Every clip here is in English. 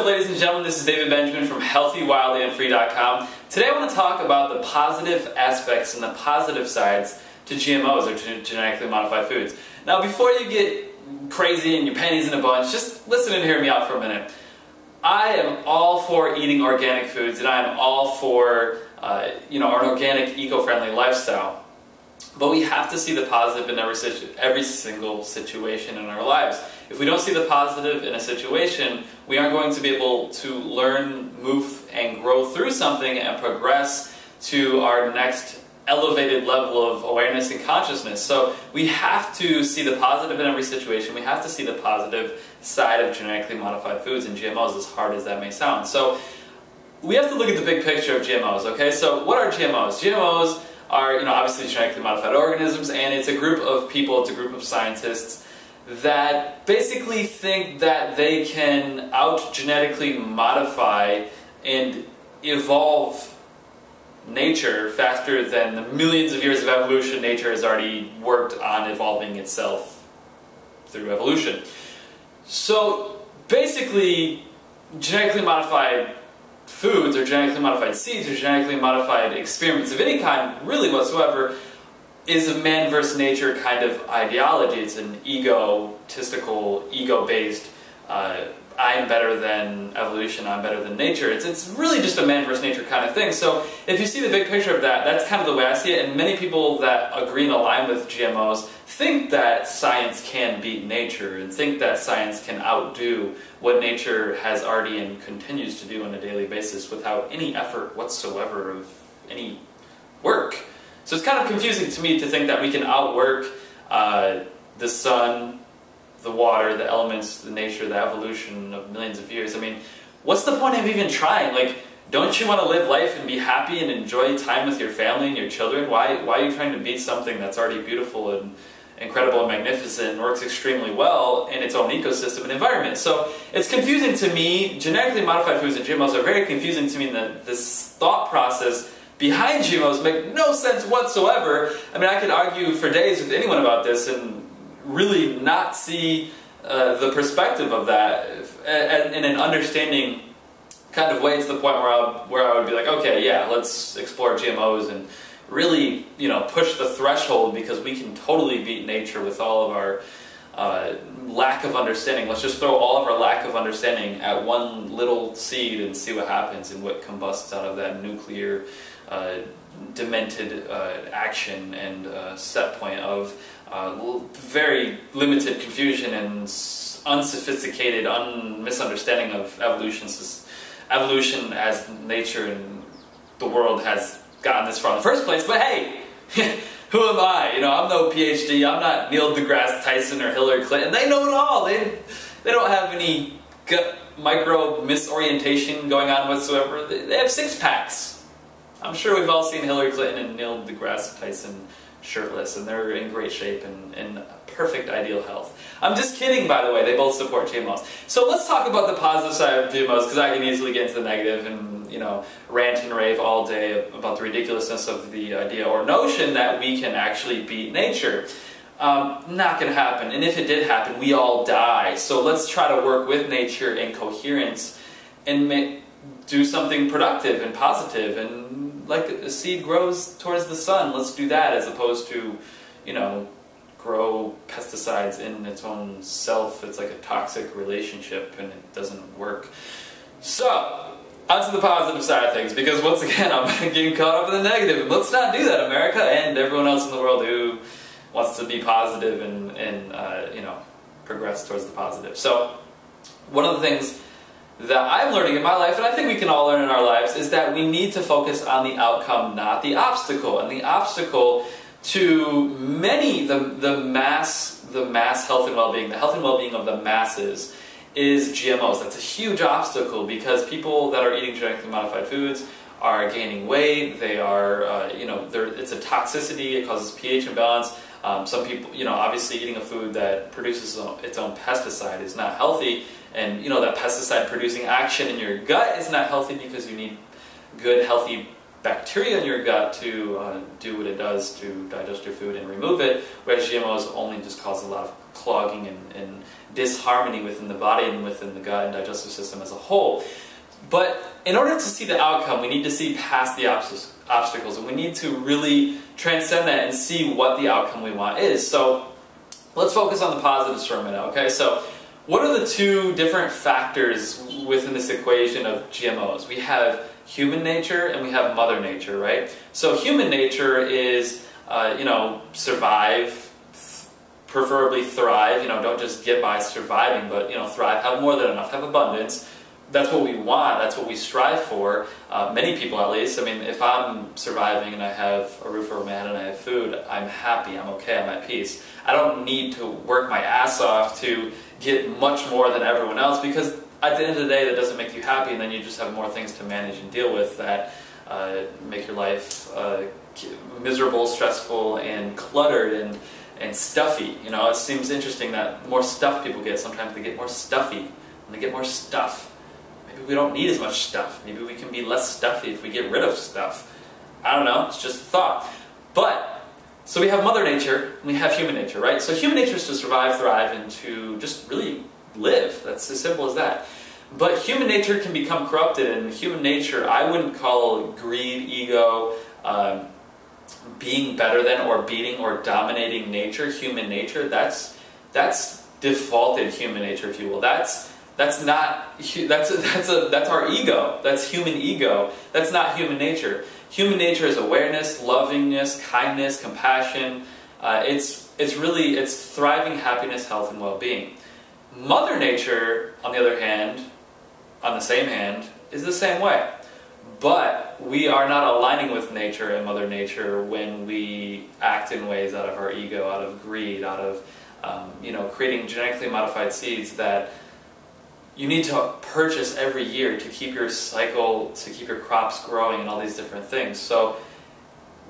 up, ladies and gentlemen? This is David Benjamin from HealthyWildAndFree.com. Today I want to talk about the positive aspects and the positive sides to GMOs, or genetically modified foods. Now, before you get crazy and your panties in a bunch, just listen and hear me out for a minute. I am all for eating organic foods, and I am all for uh, you know an organic, eco-friendly lifestyle. But we have to see the positive in every, every single situation in our lives. If we don't see the positive in a situation, we aren't going to be able to learn, move, and grow through something and progress to our next elevated level of awareness and consciousness. So we have to see the positive in every situation. We have to see the positive side of genetically modified foods and GMOs, as hard as that may sound. So we have to look at the big picture of GMOs, okay? So what are GMOs? GMOs are, you know, obviously genetically modified organisms, and it's a group of people, it's a group of scientists that basically think that they can out genetically modify and evolve nature faster than the millions of years of evolution nature has already worked on evolving itself through evolution. So basically, genetically modified foods or genetically modified seeds or genetically modified experiments of any kind, really whatsoever, is a man versus nature kind of ideology. It's an egotistical, ego-based, uh, I'm better than evolution, I'm better than nature. It's, it's really just a man versus nature kind of thing. So if you see the big picture of that, that's kind of the way I see it. And many people that agree and align with GMOs think that science can beat nature and think that science can outdo what nature has already and continues to do on a daily basis without any effort whatsoever of any work. So it's kind of confusing to me to think that we can outwork uh, the sun, the water, the elements, the nature, the evolution of millions of years. I mean, what's the point of even trying? Like, don't you want to live life and be happy and enjoy time with your family and your children? Why, why are you trying to beat something that's already beautiful and incredible and magnificent and works extremely well in its own ecosystem and environment. So it's confusing to me. Genetically modified foods and GMOs are very confusing to me in that this thought process behind GMOs make no sense whatsoever. I mean, I could argue for days with anyone about this and really not see uh, the perspective of that in an understanding kind of way to the point where I, where I would be like, okay, yeah, let's explore GMOs and really, you know, push the threshold because we can totally beat nature with all of our uh, lack of understanding. Let's just throw all of our lack of understanding at one little seed and see what happens and what combusts out of that nuclear, uh, demented uh, action and uh, set point of uh, very limited confusion and unsophisticated un misunderstanding of evolution, evolution as nature and the world has gotten this far in the first place, but hey, who am I? You know, I'm no PhD. I'm not Neil deGrasse Tyson or Hillary Clinton. They know it all. They, they don't have any gut micro misorientation going on whatsoever. They, have six packs. I'm sure we've all seen Hillary Clinton and Neil deGrasse Tyson shirtless, and they're in great shape and in perfect ideal health. I'm just kidding, by the way. They both support GMOs. So let's talk about the positive side of GMOs, because I can easily get into the negative and you know, rant and rave all day about the ridiculousness of the idea or notion that we can actually beat nature. Um, not going to happen. And if it did happen, we all die. So let's try to work with nature in coherence and do something productive and positive. And like a seed grows towards the sun, let's do that as opposed to, you know, grow pesticides in its own self. It's like a toxic relationship and it doesn't work. So, onto the positive side of things, because once again, I'm getting caught up in the negative. Let's not do that, America and everyone else in the world who wants to be positive and, and uh, you know, progress towards the positive. So, one of the things that I'm learning in my life, and I think we can all learn in our lives, is that we need to focus on the outcome, not the obstacle. And the obstacle to many, the, the mass, the mass health and well-being, the health and well-being of the masses, is GMOs. That's a huge obstacle because people that are eating genetically modified foods are gaining weight. They are, uh, you know, it's a toxicity. It causes pH imbalance. Um, some people, you know, obviously eating a food that produces its own pesticide is not healthy. And, you know, that pesticide producing action in your gut is not healthy because you need good, healthy bacteria in your gut to uh, do what it does to digest your food and remove it, GMOs only just cause a lot of clogging and, and disharmony within the body and within the gut and digestive system as a whole. But in order to see the outcome, we need to see past the obstacles and we need to really transcend that and see what the outcome we want is. So let's focus on the positives for a minute, okay? So what are the two different factors within this equation of GMOs? We have human nature and we have mother nature, right? So human nature is, uh, you know, survive, preferably thrive, you know, don't just get by surviving, but, you know, thrive, have more than enough, have abundance. That's what we want, that's what we strive for, uh, many people at least. I mean, if I'm surviving and I have a roof over my head and I have food, I'm happy, I'm okay, I'm at peace. I don't need to work my ass off to get much more than everyone else because at the end of the day that doesn't make you happy and then you just have more things to manage and deal with that uh, make your life uh, miserable, stressful, and cluttered and, and stuffy. You know, it seems interesting that more stuff people get, sometimes they get more stuffy and they get more stuff. Maybe we don't need as much stuff. Maybe we can be less stuffy if we get rid of stuff. I don't know, it's just a thought. But so we have Mother Nature, and we have human nature, right? So human nature is to survive, thrive, and to just really live. That's as simple as that. But human nature can become corrupted, and human nature, I wouldn't call greed, ego, um, being better than, or beating, or dominating nature, human nature. That's that's defaulted human nature, if you will. That's that's not that's a, that's a that's our ego. That's human ego. That's not human nature. Human nature is awareness, lovingness, kindness, compassion. Uh, it's, it's really, it's thriving happiness, health, and well-being. Mother Nature, on the other hand, on the same hand, is the same way. But we are not aligning with nature and Mother Nature when we act in ways out of our ego, out of greed, out of um, you know creating genetically modified seeds that you need to purchase every year to keep your cycle, to keep your crops growing and all these different things. So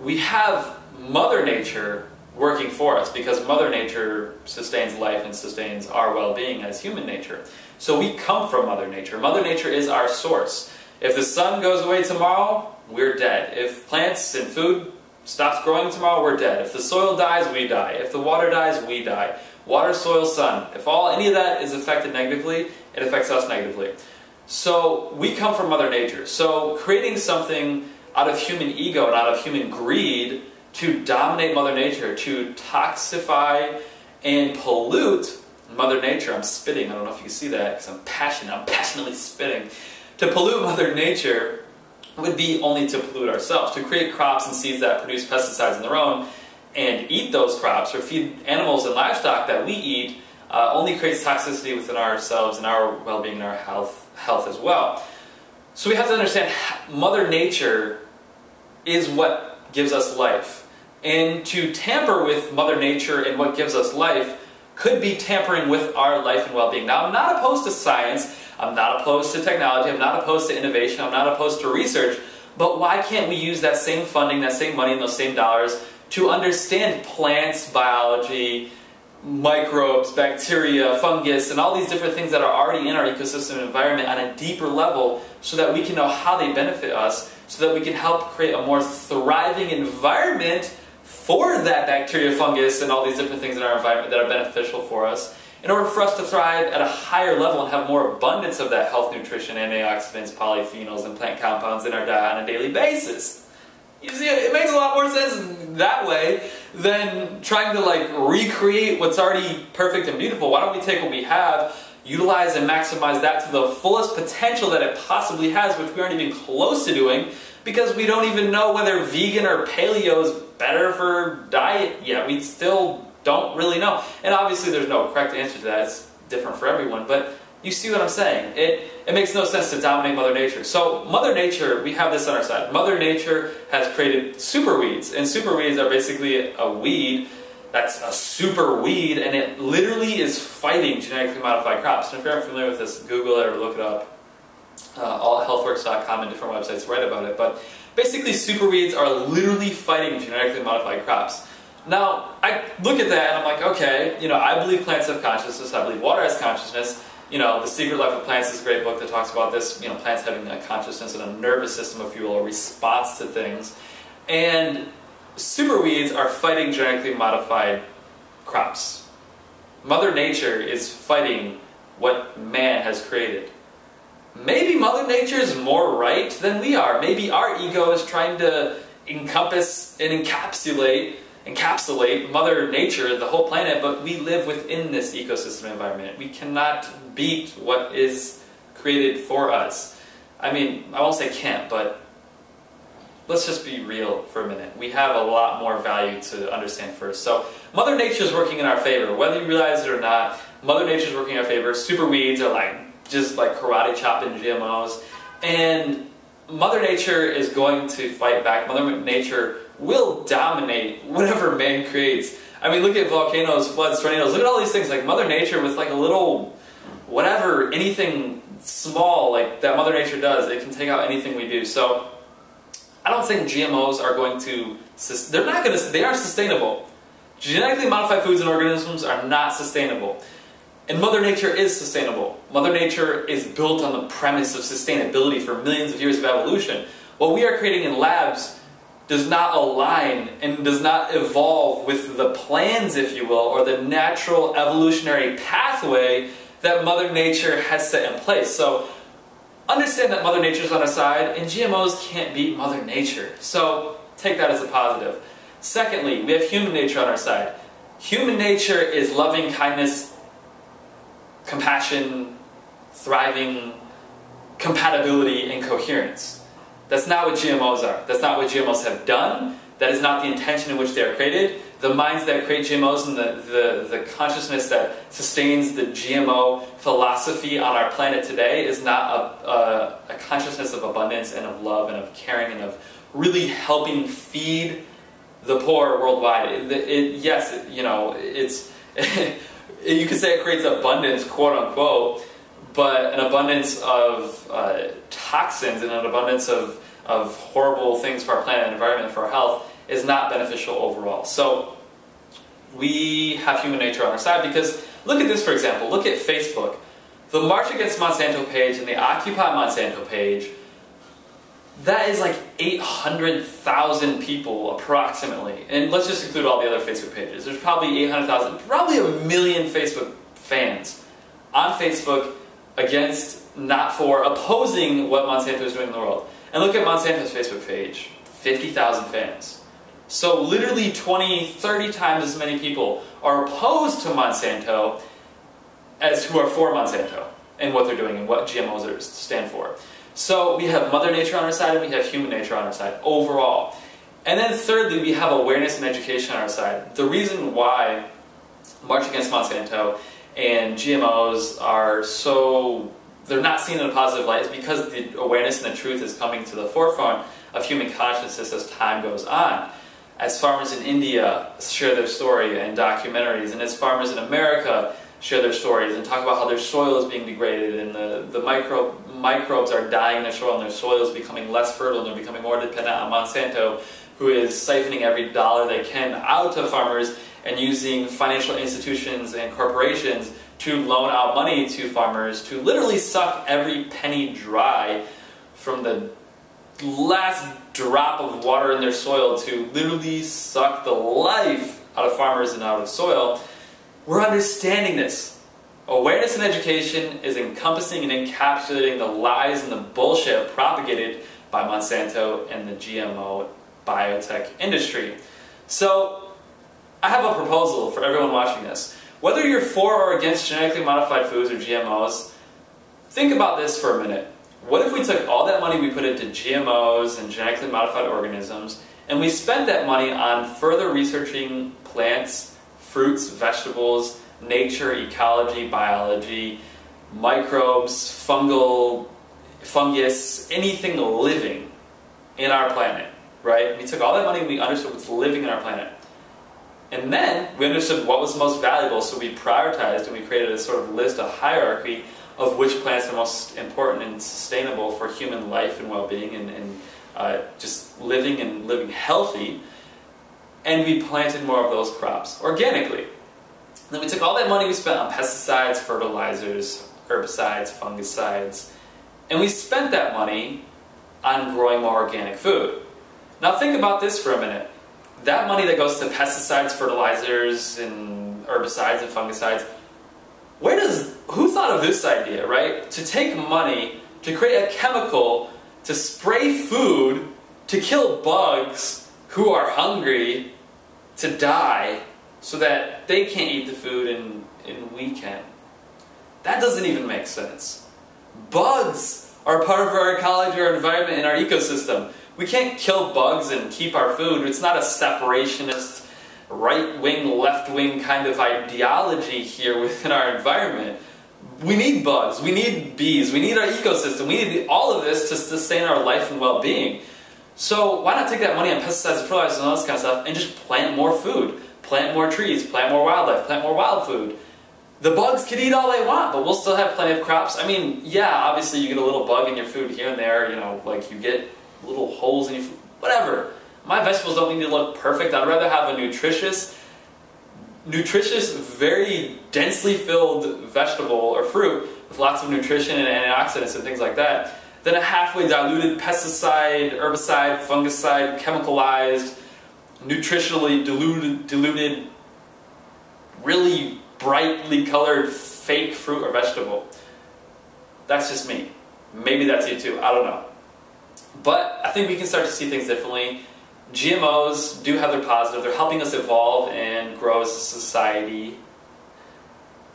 we have Mother Nature working for us because Mother Nature sustains life and sustains our well-being as human nature. So we come from Mother Nature. Mother Nature is our source. If the sun goes away tomorrow, we're dead. If plants and food stops growing tomorrow, we're dead. If the soil dies, we die. If the water dies, we die. Water, soil, sun. If all any of that is affected negatively, it affects us negatively. So we come from Mother Nature. So creating something out of human ego and out of human greed to dominate Mother Nature, to toxify and pollute Mother Nature. I'm spitting. I don't know if you can see that because I'm passionate. I'm passionately spitting. To pollute Mother Nature would be only to pollute ourselves. To create crops and seeds that produce pesticides on their own and eat those crops or feed animals and livestock that we eat uh, only creates toxicity within ourselves and our well-being and our health, health as well. So we have to understand Mother Nature is what gives us life. And to tamper with Mother Nature and what gives us life could be tampering with our life and well-being. Now, I'm not opposed to science. I'm not opposed to technology. I'm not opposed to innovation. I'm not opposed to research. But why can't we use that same funding, that same money, and those same dollars to understand plants, biology, microbes, bacteria, fungus, and all these different things that are already in our ecosystem environment on a deeper level so that we can know how they benefit us, so that we can help create a more thriving environment for that bacteria, fungus, and all these different things in our environment that are beneficial for us in order for us to thrive at a higher level and have more abundance of that health, nutrition, antioxidants, polyphenols, and plant compounds in our diet on a daily basis. You see, it makes a lot more sense that way than trying to like recreate what's already perfect and beautiful. Why don't we take what we have, utilize and maximize that to the fullest potential that it possibly has, which we aren't even close to doing, because we don't even know whether vegan or paleo is better for diet yet. We still don't really know. And obviously there's no correct answer to that. It's different for everyone, but you see what I'm saying? It, it makes no sense to dominate Mother Nature. So Mother Nature, we have this on our side. Mother Nature has created super weeds, and super weeds are basically a weed that's a super weed, and it literally is fighting genetically modified crops. And if you're not familiar with this, Google it or look it up. Uh, allhealthworks.com and different websites write about it. But basically, super weeds are literally fighting genetically modified crops. Now, I look at that and I'm like, okay, you know, I believe plants have consciousness, I believe water has consciousness, you know, The Secret Life of Plants is a great book that talks about this, you know, plants having a consciousness and a nervous system, if you will, a response to things. And super weeds are fighting genetically modified crops. Mother Nature is fighting what man has created. Maybe Mother Nature is more right than we are. Maybe our ego is trying to encompass and encapsulate encapsulate Mother Nature, the whole planet, but we live within this ecosystem environment. We cannot beat what is created for us. I mean, I won't say can't, but let's just be real for a minute. We have a lot more value to understand first. So, Mother Nature is working in our favor, whether you realize it or not. Mother Nature is working in our favor. Super weeds are like just like karate chopping GMOs, and Mother Nature is going to fight back. Mother Nature will dominate whatever man creates. I mean, look at volcanoes, floods, tornadoes. Look at all these things. Like Mother Nature with like a little, whatever, anything small like that Mother Nature does, it can take out anything we do. So I don't think GMOs are going to. They're not going to. They aren't sustainable. Genetically modified foods and organisms are not sustainable. And Mother Nature is sustainable. Mother Nature is built on the premise of sustainability for millions of years of evolution. What we are creating in labs does not align and does not evolve with the plans, if you will, or the natural evolutionary pathway that Mother Nature has set in place. So understand that Mother Nature is on our side, and GMOs can't beat Mother Nature. So take that as a positive. Secondly, we have human nature on our side. Human nature is loving kindness, compassion, thriving, compatibility, and coherence. That's not what GMOs are. That's not what GMOs have done. That is not the intention in which they are created. The minds that create GMOs and the, the, the consciousness that sustains the GMO philosophy on our planet today is not a, a, a consciousness of abundance and of love and of caring and of really helping feed the poor worldwide. It, it, yes, you know, it's you could say it creates abundance, quote unquote, but an abundance of uh, toxins and an abundance of, of horrible things for our planet and environment for our health is not beneficial overall. So we have human nature on our side because look at this for example. Look at Facebook. The March Against Monsanto page and the Occupy Monsanto page, that is like 800,000 people approximately. And let's just include all the other Facebook pages. There's probably 800,000, probably a million Facebook fans on Facebook against, not for, opposing what Monsanto is doing in the world. And look at Monsanto's Facebook page 50,000 fans. So, literally 20, 30 times as many people are opposed to Monsanto as who are for Monsanto and what they're doing and what GMOs are, stand for. So, we have Mother Nature on our side and we have human nature on our side overall. And then, thirdly, we have awareness and education on our side. The reason why March Against Monsanto and GMOs are so they're not seen in a positive light is because the awareness and the truth is coming to the forefront of human consciousness as time goes on. As farmers in India share their story in documentaries, and as farmers in America share their stories and talk about how their soil is being degraded and the, the micro, microbes are dying in their soil and their soil is becoming less fertile and they're becoming more dependent on Monsanto, who is siphoning every dollar they can out of farmers and using financial institutions and corporations to loan out money to farmers to literally suck every penny dry from the last drop of water in their soil to literally suck the life out of farmers and out of soil, we're understanding this. Awareness and education is encompassing and encapsulating the lies and the bullshit propagated by Monsanto and the GMO biotech industry. So, I have a proposal for everyone watching this. Whether you're for or against genetically modified foods or GMOs, think about this for a minute. What if we took all that money we put into GMOs and genetically modified organisms and we spent that money on further researching plants, fruits, vegetables, nature, ecology, biology, microbes, fungal, fungus, anything living in our planet, right? We took all that money and we understood what's living in our planet. And then we understood what was most valuable, so we prioritized and we created a sort of list, a hierarchy of which plants are most important and sustainable for human life and well-being and, and uh, just living and living healthy. And we planted more of those crops organically. then we took all that money we spent on pesticides, fertilizers, herbicides, fungicides, and we spent that money on growing more organic food. Now think about this for a minute. That money that goes to pesticides, fertilizers, and herbicides and fungicides, where does, who thought of this idea, right? To take money to create a chemical to spray food to kill bugs who are hungry to die so that they can't eat the food and, and we can. That doesn't even make sense. Bugs are part of our ecology, our environment, and our ecosystem. We can't kill bugs and keep our food. It's not a separationist, right-wing, left-wing kind of ideology here within our environment. We need bugs, we need bees, we need our ecosystem, we need all of this to sustain our life and well-being. So why not take that money on pesticides and fertilizers and all this kind of stuff and just plant more food, plant more trees, plant more wildlife, plant more wild food. The bugs can eat all they want, but we'll still have plenty of crops. I mean, yeah, obviously you get a little bug in your food here and there, you know, like you get little holes in your food, whatever. My vegetables don't need to look perfect. I'd rather have a nutritious, nutritious, very densely filled vegetable or fruit with lots of nutrition and antioxidants and things like that than a halfway diluted pesticide, herbicide, fungicide, chemicalized, nutritionally diluted, diluted, really brightly colored fake fruit or vegetable. That's just me. Maybe that's you too. I don't know. But I think we can start to see things differently. GMOs do have their positive. They're helping us evolve and grow as a society,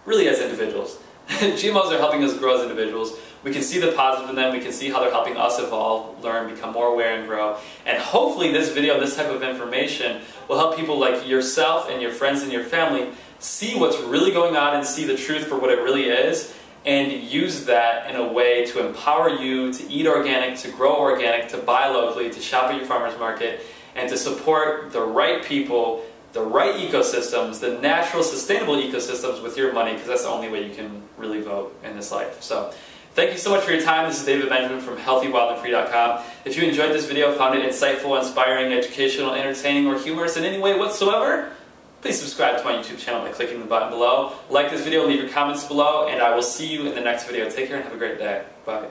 really as individuals. GMOs are helping us grow as individuals. We can see the positive in them. We can see how they're helping us evolve, learn, become more aware, and grow. And hopefully this video, this type of information, will help people like yourself and your friends and your family see what's really going on and see the truth for what it really is and use that in a way to empower you to eat organic, to grow organic, to buy locally, to shop at your farmer's market, and to support the right people, the right ecosystems, the natural, sustainable ecosystems with your money, because that's the only way you can really vote in this life. So, thank you so much for your time. This is David Benjamin from HealthyWildandFree.com. If you enjoyed this video, found it insightful, inspiring, educational, entertaining, or humorous in any way whatsoever, please subscribe to my YouTube channel by clicking the button below. Like this video, leave your comments below, and I will see you in the next video. Take care and have a great day. Bye.